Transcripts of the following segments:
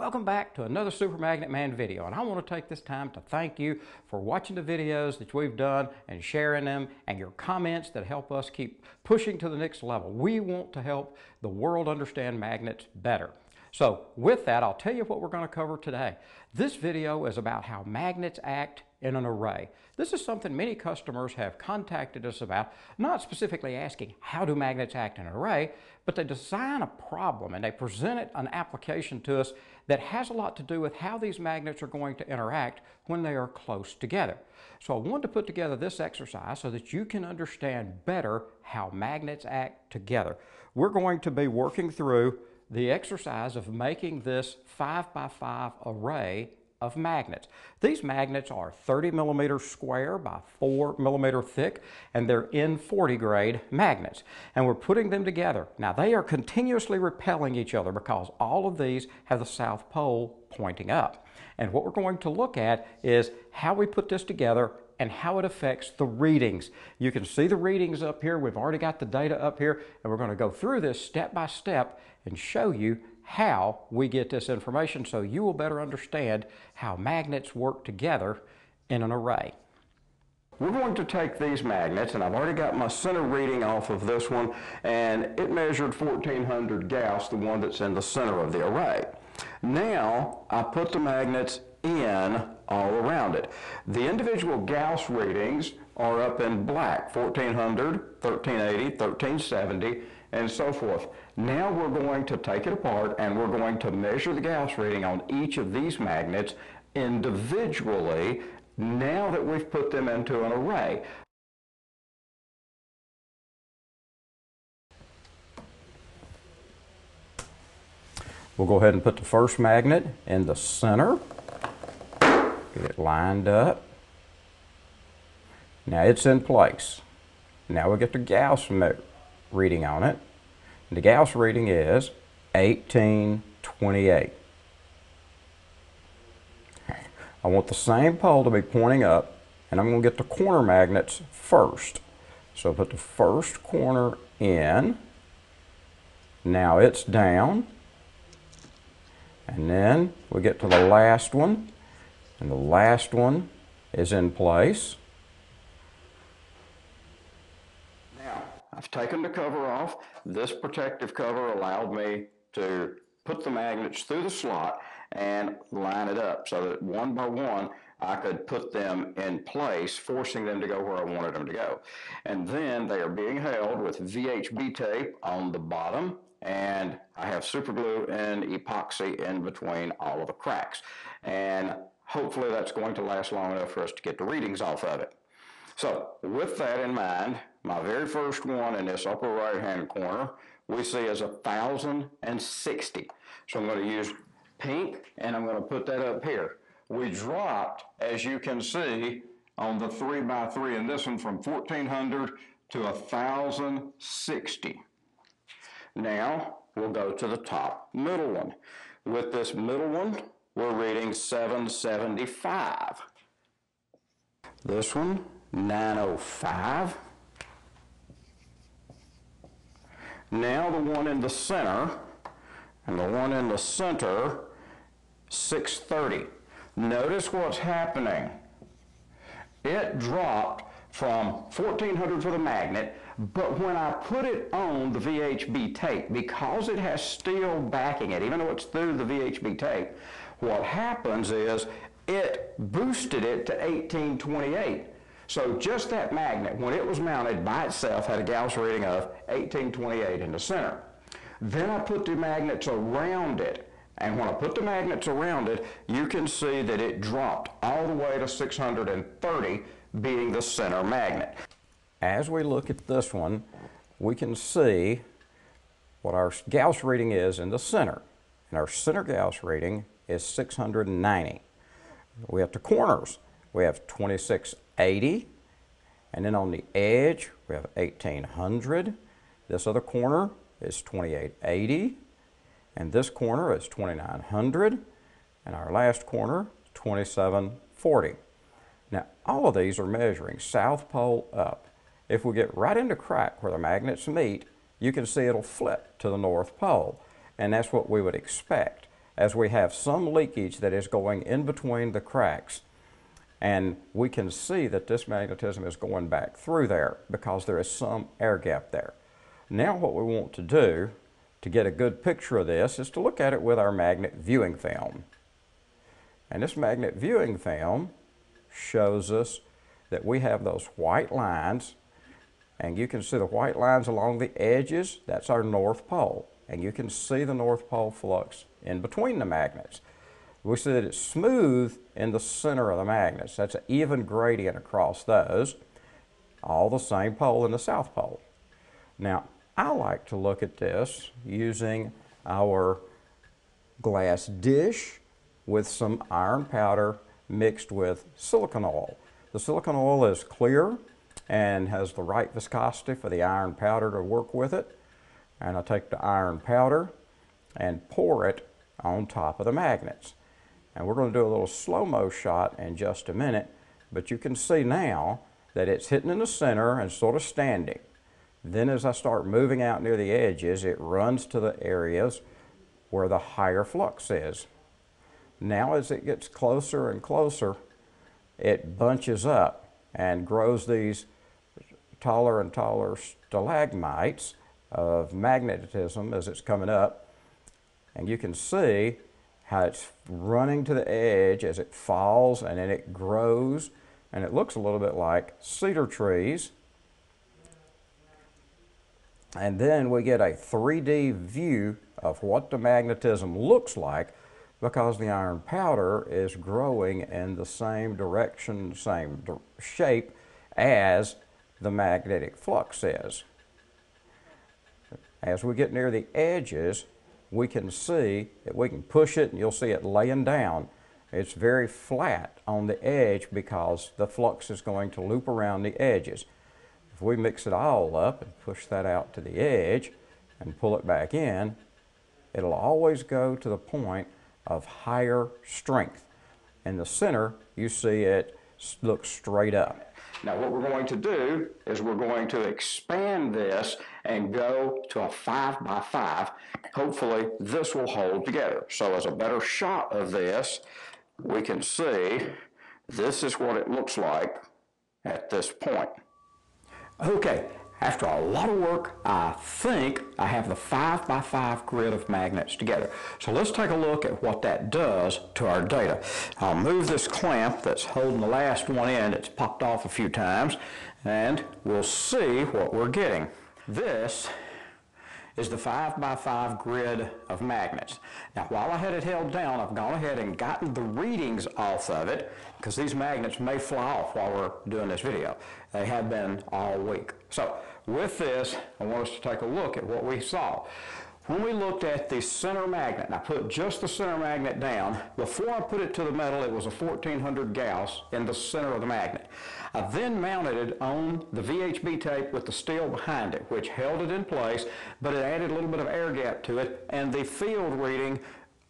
Welcome back to another Super Magnet Man video and I want to take this time to thank you for watching the videos that we've done and sharing them and your comments that help us keep pushing to the next level. We want to help the world understand magnets better. So with that, I'll tell you what we're going to cover today. This video is about how magnets act in an array. This is something many customers have contacted us about, not specifically asking how do magnets act in an array, but they design a problem and they present it an application to us that has a lot to do with how these magnets are going to interact when they are close together. So I wanted to put together this exercise so that you can understand better how magnets act together. We're going to be working through the exercise of making this 5 by 5 array of magnets. These magnets are 30 millimeters square by 4 millimeter thick, and they're N40 grade magnets. And we're putting them together. Now, they are continuously repelling each other because all of these have the south pole pointing up. And what we're going to look at is how we put this together and how it affects the readings. You can see the readings up here. We've already got the data up here, and we're going to go through this step by step and show you how we get this information so you will better understand how magnets work together in an array. We're going to take these magnets, and I've already got my center reading off of this one, and it measured 1400 Gauss, the one that's in the center of the array. Now, I put the magnets in all around it. The individual Gauss readings are up in black, 1400, 1380, 1370, and so forth. Now we're going to take it apart and we're going to measure the Gauss reading on each of these magnets individually now that we've put them into an array. We'll go ahead and put the first magnet in the center. Get it lined up. Now it's in place. Now we get the Gauss reading on it. The Gauss reading is 1828. I want the same pole to be pointing up and I'm going to get the corner magnets first. So put the first corner in. Now it's down. And then we get to the last one. And the last one is in place. I've taken the cover off. This protective cover allowed me to put the magnets through the slot and line it up so that one by one I could put them in place, forcing them to go where I wanted them to go. And then they are being held with VHB tape on the bottom and I have super glue and epoxy in between all of the cracks. And hopefully that's going to last long enough for us to get the readings off of it. So with that in mind, my very first one in this upper right hand corner we see as 1,060. So I'm going to use pink and I'm going to put that up here. We dropped, as you can see, on the 3 by 3 and this one from 1,400 to 1,060. Now we'll go to the top middle one. With this middle one, we're reading 775. This one, 905. Now the one in the center, and the one in the center, 630. Notice what's happening. It dropped from 1400 for the magnet, but when I put it on the VHB tape, because it has steel backing it, even though it's through the VHB tape, what happens is it boosted it to 1828. So just that magnet, when it was mounted by itself, had a Gauss reading of 1828 in the center. Then I put the magnets around it. And when I put the magnets around it, you can see that it dropped all the way to 630 being the center magnet. As we look at this one, we can see what our Gauss reading is in the center. And our center Gauss reading is 690. We have the corners. We have 2680. And then on the edge, we have 1800. This other corner is 2880. And this corner is 2900. And our last corner, 2740. Now, all of these are measuring south pole up. If we get right into crack where the magnets meet, you can see it'll flip to the north pole. And that's what we would expect. as we have some leakage that is going in between the cracks. And we can see that this magnetism is going back through there because there is some air gap there. Now what we want to do to get a good picture of this is to look at it with our magnet viewing film. And this magnet viewing film shows us that we have those white lines and you can see the white lines along the edges, that's our North Pole. And you can see the North Pole flux in between the magnets. We see that it's smooth in the center of the magnets. That's an even gradient across those. All the same pole in the South Pole. Now, I like to look at this using our glass dish with some iron powder mixed with silicon oil. The silicon oil is clear and has the right viscosity for the iron powder to work with it. And I take the iron powder and pour it on top of the magnets. And we're going to do a little slow-mo shot in just a minute, but you can see now that it's hitting in the center and sort of standing. Then as I start moving out near the edges, it runs to the areas where the higher flux is. Now as it gets closer and closer, it bunches up and grows these taller and taller stalagmites of magnetism as it's coming up. And you can see how it's running to the edge as it falls and then it grows. And it looks a little bit like cedar trees. And then we get a 3D view of what the magnetism looks like because the iron powder is growing in the same direction, same shape as the magnetic flux is. As we get near the edges, we can see that we can push it and you'll see it laying down. It's very flat on the edge because the flux is going to loop around the edges. If we mix it all up and push that out to the edge and pull it back in, it'll always go to the point of higher strength. In the center, you see it looks straight up. Now what we're going to do is we're going to expand this and go to a five by five. Hopefully this will hold together. So as a better shot of this, we can see this is what it looks like at this point. Okay, after a lot of work, I think I have the 5 by 5 grid of magnets together. So let's take a look at what that does to our data. I'll move this clamp that's holding the last one in. It's popped off a few times, and we'll see what we're getting. This is the 5 by 5 grid of magnets. Now while I had it held down, I've gone ahead and gotten the readings off of it because these magnets may fly off while we're doing this video. They have been all week. So with this, I want us to take a look at what we saw. When we looked at the center magnet, and I put just the center magnet down, before I put it to the metal, it was a 1400 Gauss in the center of the magnet. I then mounted it on the VHB tape with the steel behind it, which held it in place, but it added a little bit of air gap to it, and the field reading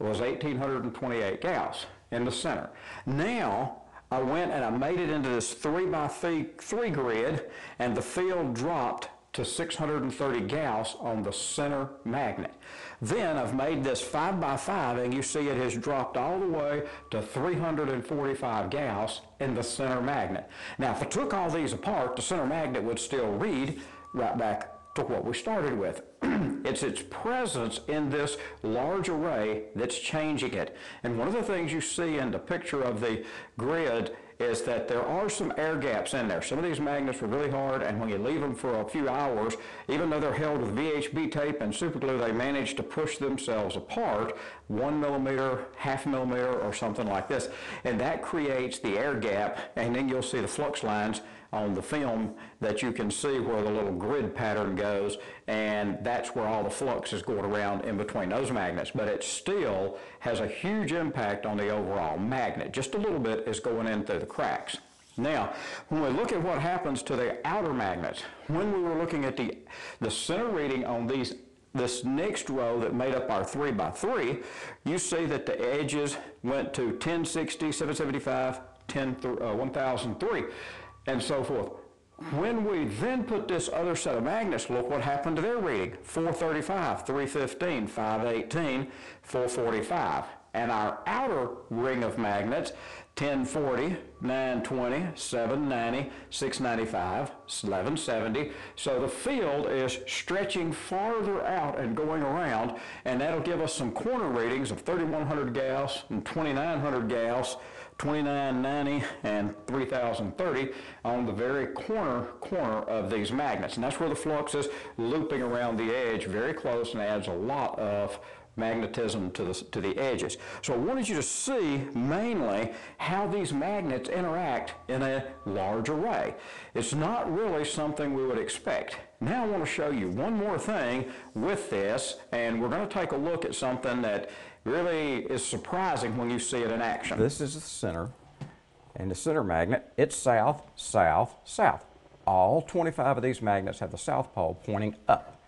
was 1828 Gauss in the center. Now, I went and I made it into this 3 by 3 three grid, and the field dropped to 630 Gauss on the center magnet. Then I've made this 5 by 5 and you see it has dropped all the way to 345 Gauss in the center magnet. Now if I took all these apart, the center magnet would still read right back to what we started with. it's its presence in this large array that's changing it. And one of the things you see in the picture of the grid is that there are some air gaps in there. Some of these magnets are really hard, and when you leave them for a few hours, even though they're held with VHB tape and superglue, they manage to push themselves apart one millimeter, half millimeter, or something like this. And that creates the air gap, and then you'll see the flux lines on the film that you can see where the little grid pattern goes and that's where all the flux is going around in between those magnets. But it still has a huge impact on the overall magnet. Just a little bit is going in through the cracks. Now, when we look at what happens to the outer magnets, when we were looking at the, the center reading on these this next row that made up our 3 by 3 you see that the edges went to 1060, 775, 10, uh, 1003 and so forth. When we then put this other set of magnets, look what happened to their reading. 435, 315, 518, 445. And our outer ring of magnets, 1040, 920, 790, 695, 1170. So the field is stretching farther out and going around, and that'll give us some corner readings of 3100 Gauss and 2900 Gauss 2990 and 3030 on the very corner corner of these magnets. And that's where the flux is looping around the edge very close and adds a lot of magnetism to the, to the edges. So I wanted you to see mainly how these magnets interact in a large array. It's not really something we would expect. Now I want to show you one more thing with this, and we're going to take a look at something that really is surprising when you see it in action. This is the center, and the center magnet, it's south, south, south. All 25 of these magnets have the south pole pointing up.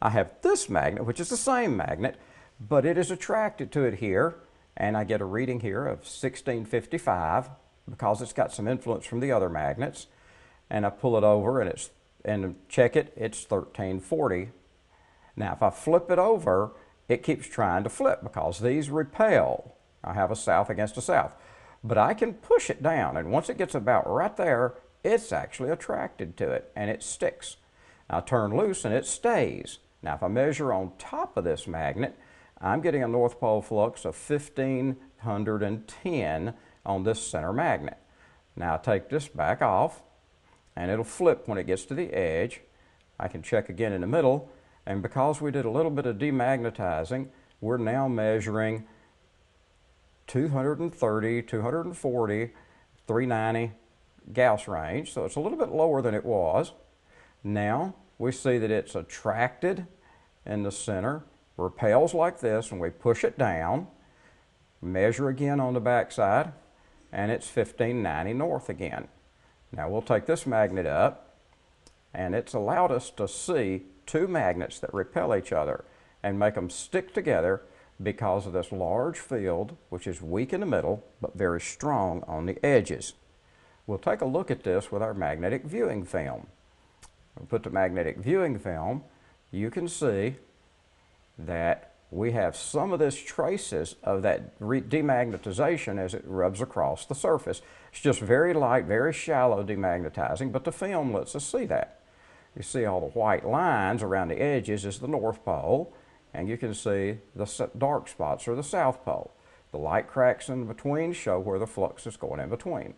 I have this magnet, which is the same magnet, but it is attracted to it here, and I get a reading here of 1655 because it's got some influence from the other magnets, and I pull it over and it's and check it, it's 1340. Now if I flip it over, it keeps trying to flip because these repel. I have a south against a south. But I can push it down, and once it gets about right there, it's actually attracted to it, and it sticks. I turn loose, and it stays. Now, if I measure on top of this magnet, I'm getting a north pole flux of 1510 on this center magnet. Now I take this back off and it'll flip when it gets to the edge. I can check again in the middle and because we did a little bit of demagnetizing, we're now measuring 230, 240, 390 Gauss range, so it's a little bit lower than it was. Now we see that it's attracted in the center repels like this and we push it down, measure again on the back side, and it's 1590 north again. Now we'll take this magnet up and it's allowed us to see two magnets that repel each other and make them stick together because of this large field which is weak in the middle but very strong on the edges. We'll take a look at this with our magnetic viewing film. We'll put the magnetic viewing film, you can see that we have some of this traces of that demagnetization as it rubs across the surface. It's just very light, very shallow demagnetizing, but the film lets us see that. You see all the white lines around the edges is the North Pole, and you can see the dark spots are the South Pole. The light cracks in between show where the flux is going in between.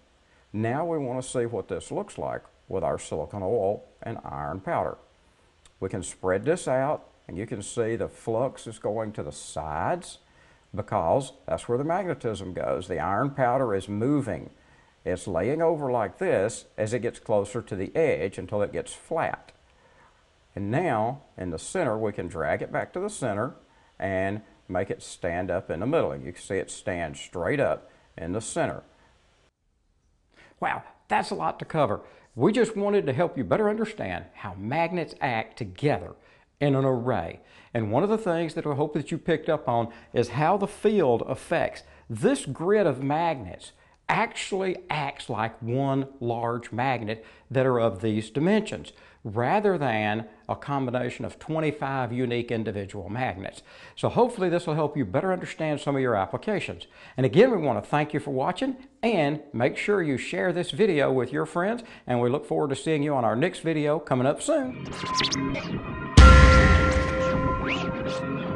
Now we want to see what this looks like with our silicon oil and iron powder. We can spread this out and you can see the flux is going to the sides because that's where the magnetism goes. The iron powder is moving. It's laying over like this as it gets closer to the edge until it gets flat. And now, in the center, we can drag it back to the center and make it stand up in the middle. And you can see it stand straight up in the center. Wow, that's a lot to cover. We just wanted to help you better understand how magnets act together in an array. And one of the things that I hope that you picked up on is how the field affects this grid of magnets actually acts like one large magnet that are of these dimensions rather than a combination of 25 unique individual magnets. So hopefully this will help you better understand some of your applications. And again, we want to thank you for watching and make sure you share this video with your friends and we look forward to seeing you on our next video coming up soon.